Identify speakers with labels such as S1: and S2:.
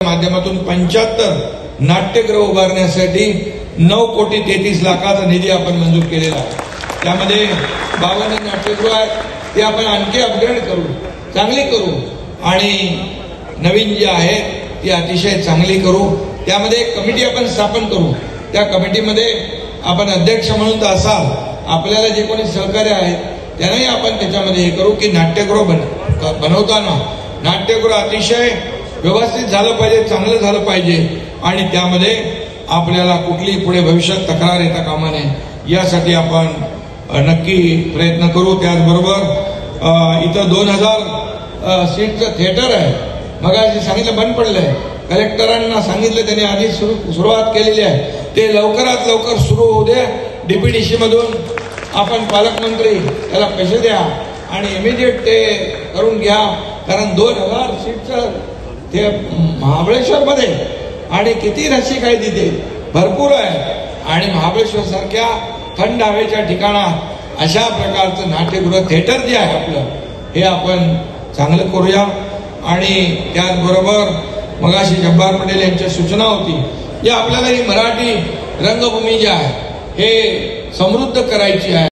S1: माध्यमातून पंच्याहत्तर नाट्यगृह उभारण्यासाठी नऊ कोटी तेहतीस लाखाचा निधी आपण मंजूर केलेला आहे. त्यामध्ये बावन्न नाट्यगृह आहेत. ते आपण आणखी अपग्रेड करू चांगली करू. आणि नवीन जी आहे ती अतिशय चांगली करू. त्यामध्ये एक कमिटी आपण स्थापन करू. त्या कमिटीमध्ये आपण अध्यक्ष म्हणून तर असाल आपल्याला जे कोणी सहकार्य आहेत त्यांनाही आपण त्याच्यामध्ये हे करू की नाट्यगृह बन बनवताना नाट्यगृह अतिशय व्यवस्थित झालं पाहिजे चांगलं झालं पाहिजे. आणि त्यामध्ये आपल्याला कुठली पुढे भविष्यात तक्रार येता कामा नये यासाठी आपण नक्की प्रयत्न करू त्याचबरोबर इथं दोन हजार सीटचं थिएटर आहे. मग सांगितलं बंद पडलंय. कलेक्टरांना सांगितलं त्यांनी आधी सुरू सुरुवात केलेली आहे. ते लवकरात लवकर सुरू होऊ दे डीपीडीसीमधून आपण पालकमंत्री त्याला पैसे द्या. आणि इमिजिएट ते करून घ्या. कारण दोन हजार सीटचं ते महाबळेश्वरमध्ये. आणि किती रसिक आहे तिथे. भरपूर आहे. आणि महाबळेश्वर सारख्या थंड हवेच्या ठिकाणात अशा प्रकारचं नाट्यगृह थिएटर जे आहे आपलं हे आपण चांगलं करूया. आणि त्याचबरोबर मगाशी जब्बार पटेल यांच्या सूचना होती या आपल्याला ही मराठी रंगभूमी जी आहे हे समृद्ध करायची आहे.